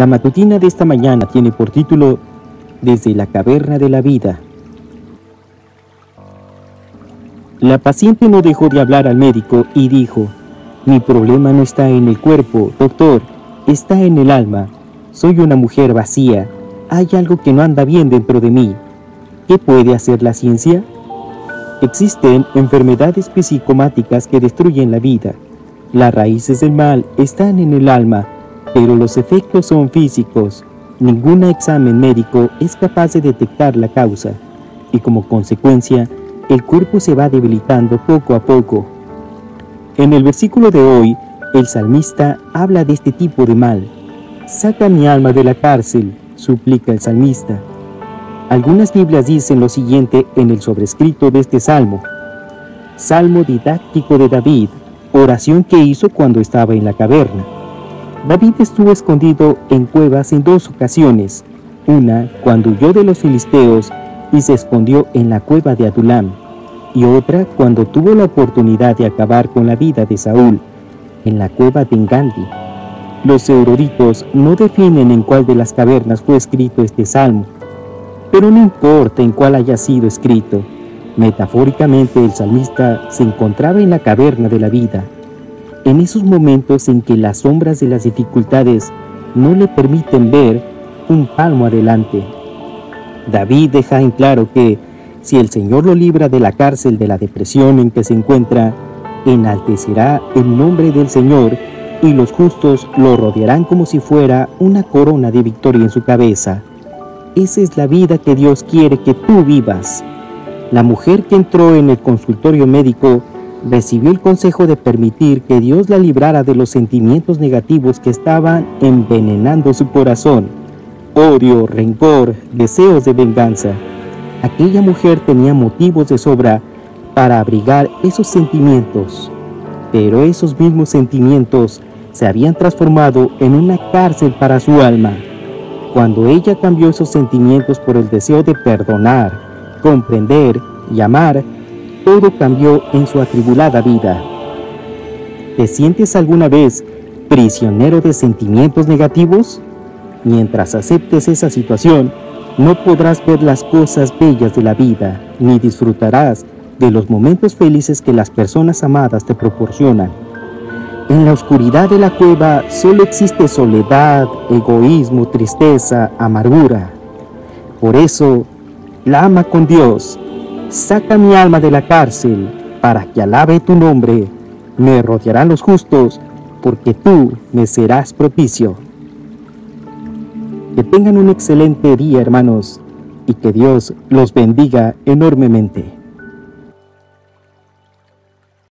La matutina de esta mañana tiene por título Desde la caverna de la vida. La paciente no dejó de hablar al médico y dijo, mi problema no está en el cuerpo, doctor, está en el alma. Soy una mujer vacía. Hay algo que no anda bien dentro de mí. ¿Qué puede hacer la ciencia? Existen enfermedades psicomáticas que destruyen la vida. Las raíces del mal están en el alma, pero los efectos son físicos. Ningún examen médico es capaz de detectar la causa, y como consecuencia, el cuerpo se va debilitando poco a poco. En el versículo de hoy, el salmista habla de este tipo de mal. Saca mi alma de la cárcel, suplica el salmista. Algunas Biblias dicen lo siguiente en el sobrescrito de este salmo. Salmo didáctico de David, oración que hizo cuando estaba en la caverna. David estuvo escondido en cuevas en dos ocasiones, una cuando huyó de los filisteos y se escondió en la cueva de Adulam, y otra cuando tuvo la oportunidad de acabar con la vida de Saúl, en la cueva de Engaldi. Los eruditos no definen en cuál de las cavernas fue escrito este salmo, pero no importa en cuál haya sido escrito, metafóricamente el salmista se encontraba en la caverna de la vida, en esos momentos en que las sombras de las dificultades no le permiten ver un palmo adelante. David deja en claro que si el Señor lo libra de la cárcel de la depresión en que se encuentra, enaltecerá el nombre del Señor y los justos lo rodearán como si fuera una corona de victoria en su cabeza. Esa es la vida que Dios quiere que tú vivas. La mujer que entró en el consultorio médico recibió el consejo de permitir que Dios la librara de los sentimientos negativos que estaban envenenando su corazón. Odio, rencor, deseos de venganza. Aquella mujer tenía motivos de sobra para abrigar esos sentimientos, pero esos mismos sentimientos se habían transformado en una cárcel para su alma. Cuando ella cambió esos sentimientos por el deseo de perdonar, comprender y amar, todo cambió en su atribulada vida. ¿Te sientes alguna vez prisionero de sentimientos negativos? Mientras aceptes esa situación, no podrás ver las cosas bellas de la vida, ni disfrutarás de los momentos felices que las personas amadas te proporcionan. En la oscuridad de la cueva solo existe soledad, egoísmo, tristeza, amargura. Por eso, la ama con Dios. Saca mi alma de la cárcel para que alabe tu nombre. Me rodearán los justos porque tú me serás propicio. Que tengan un excelente día, hermanos, y que Dios los bendiga enormemente.